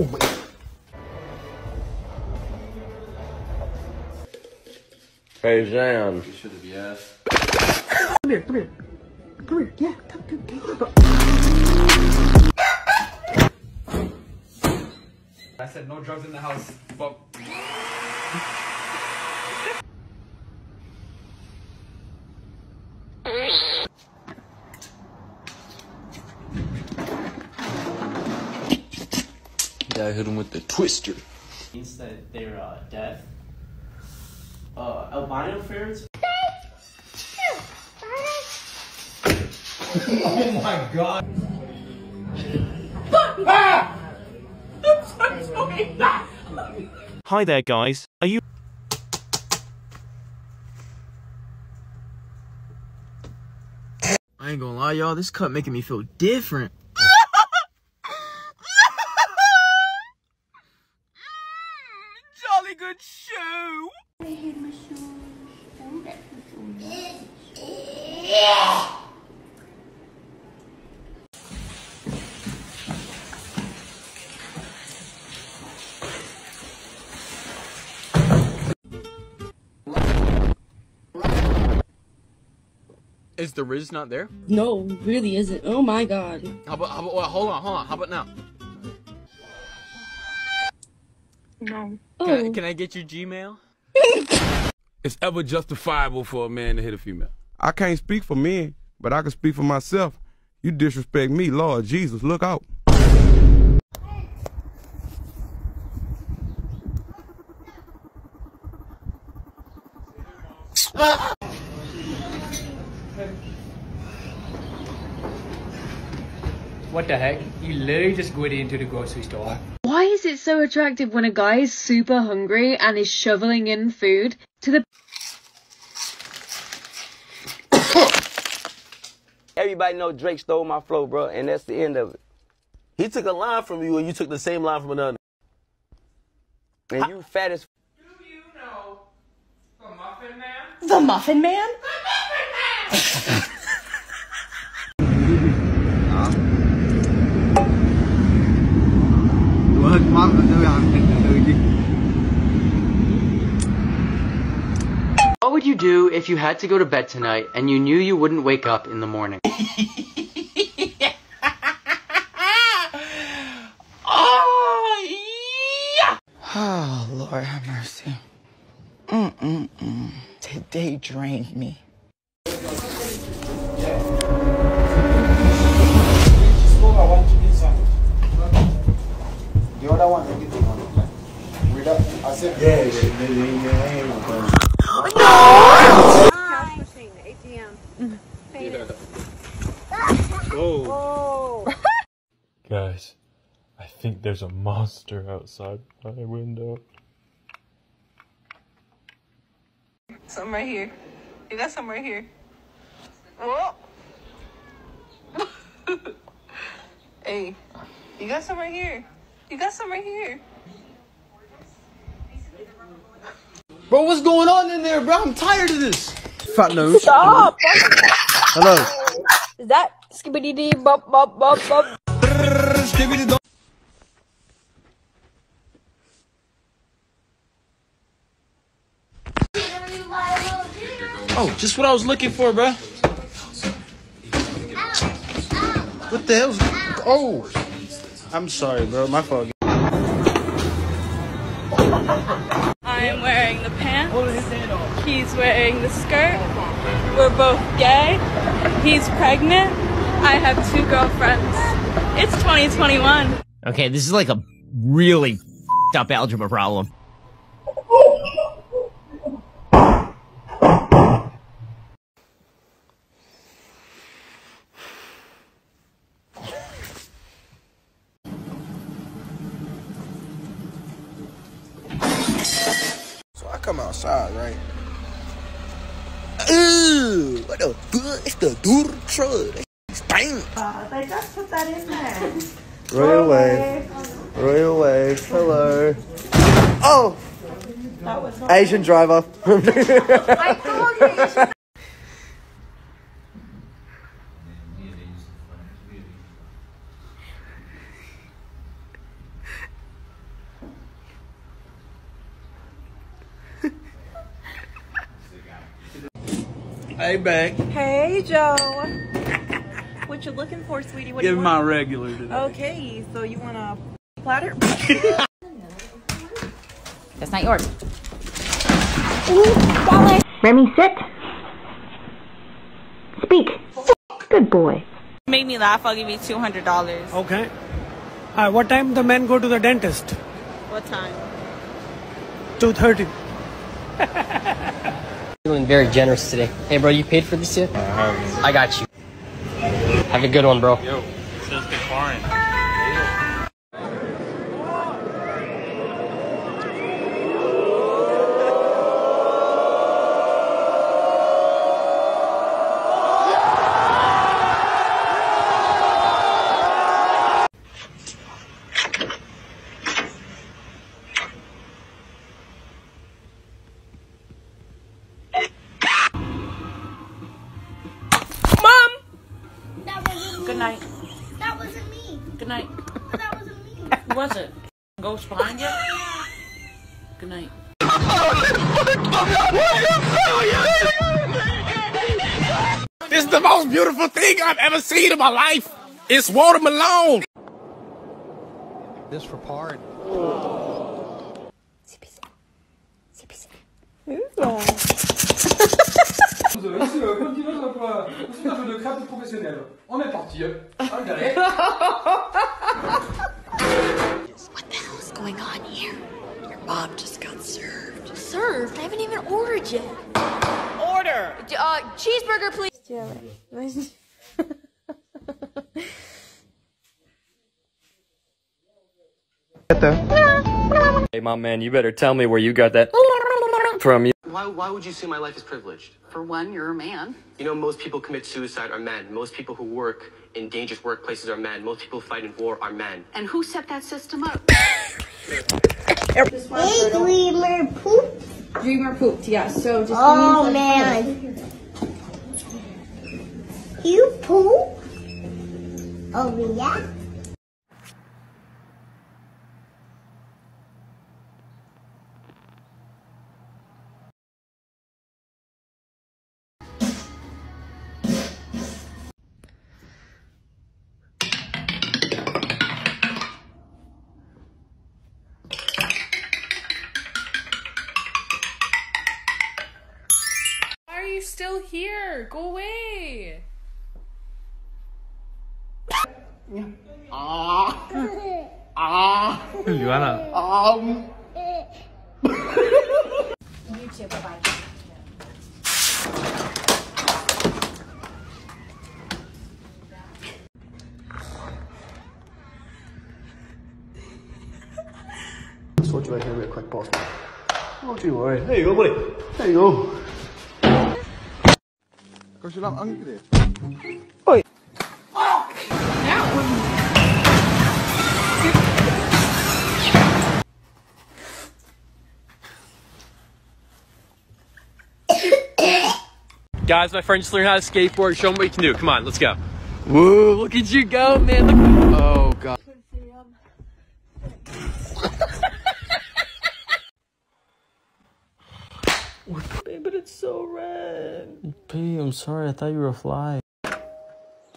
Oh my god. Hey, Jan. You should have yes. Come here, come here. Come here, yeah, come, come, come. I said no drugs in the house, but I hit him with the twister. means that they're uh, deaf. Uh, albino ferrets. oh my god. Hi there, guys. Are you? I ain't gonna lie, y'all. This cut making me feel different. Is the Riz not there? No, really isn't. Oh my god. How about, how about, well, hold on, hold on. How about now? No. Oh. Can, I, Oh. can I get your Gmail? it's ever justifiable for a man to hit a female. I can't speak for men, but I can speak for myself. You disrespect me, Lord Jesus, look out. Ah! What the heck? You literally just go into the grocery store. Why is it so attractive when a guy is super hungry and is shoveling in food to the Everybody know Drake stole my flow, bro, and that's the end of it. He took a line from you, and you took the same line from another. And you fat as. Do you know the Muffin Man? The Muffin Man? The Muffin Man? What would you do if you had to go to bed tonight and you knew you wouldn't wake up in the morning? Oh, Lord have mercy. Mm-mm-mm. Today drained me. The other one, get the one. Read. I said, yeah, yeah, yeah, yeah, yeah. Cash machine, ATM. Pay it. Whoa. Oh. Guys, I think there's a monster outside my window. Some right here. You got some right here. Whoa. hey, you got some right here. You got some right here. Bro, what's going on in there, bro? I'm tired of this. Fat nose. Stop! Hello. Is that skibbity dee bop bop bop bop? Oh, just what I was looking for, bro. What the hell's... Oh! I'm sorry, bro. My fault. I'm wearing the pants. He's wearing the skirt. We're both gay. He's pregnant. I have two girlfriends. It's 2021. Okay, this is like a really up algebra problem. So I come outside, right? Ooh, what the fuck? It's the dude truck. That stink. Uh, they just put that in there. Royal wave. Royal wave. Hello. Oh! That was Asian driver. I told you you Hey, back. Hey, Joe. What you looking for, sweetie? What do Give you me my want? regular today. Okay, so you want a platter? That's not yours. Ooh, Remy, sit. Speak. Good boy. Made me laugh. I'll give you two hundred dollars. Okay. Hi, what time the men go to the dentist? What time? 2.30. Feeling very generous today. Hey, bro, you paid for this yet? I got you. Have a good one, bro. Yo, good fine. Good night. That wasn't me. Good night. That wasn't me. Who was it? Ghost behind you? Good night. This is the most beautiful thing I've ever seen in my life. It's watermelon. This for part. On est parti. What the hell's going on here? Your mom just got served. Served? I haven't even ordered yet. Order. Uh, cheeseburger, please. Hey, my man, you better tell me where you got that from. You. Why, why would you say my life is privileged? For one, you're a man. You know, most people commit suicide are men. Most people who work in dangerous workplaces are men. Most people who fight in war are men. And who set that system up? Hey, Dreamer poop. Dreamer pooped, yes. So just Oh, means, like, man. You poop? Oh, yeah? Here? Go away. Ah. Ah. Joanna. Um. You too. Bye-bye. Sort you right here real quick, boss. Don't you worry. There you go, buddy. There you go. Because you're not angry. Oi. Guys, my friend just learned how to skateboard. Show him what you can do. Come on, let's go. Whoa, look at you go, man. Look. Oh, God. It's so red. P, I'm sorry. I thought you were a fly.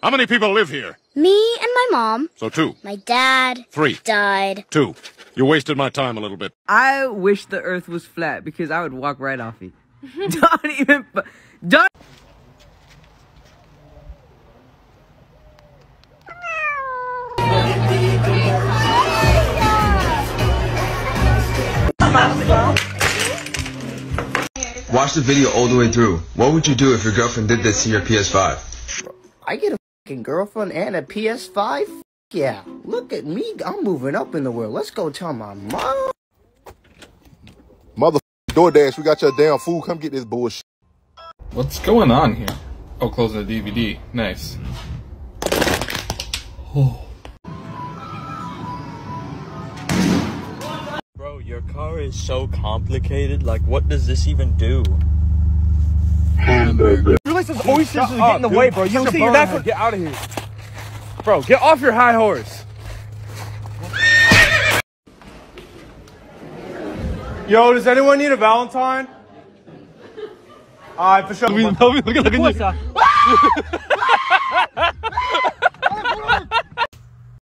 How many people live here? Me and my mom. So two. My dad. Three. Died. Two. You wasted my time a little bit. I wish the earth was flat because I would walk right off it. don't even. fu- Don't. Watch the video all the way through. What would you do if your girlfriend did this to your PS5? I get a fucking girlfriend and a PS5? F- Yeah. Look at me. I'm moving up in the world. Let's go tell my mom. Mother DoorDash, we got your damn food. Come get this bullshit. What's going on here? Oh, close the DVD. Nice. Oh. Your car is so complicated. Like, what does this even do? Realize those oysters Shut are getting up, in the dude. way, bro. You Such don't you're that Get out of here. Bro, get off your high horse. Yo, does anyone need a Valentine? Alright, for sure. Look at look at look at you.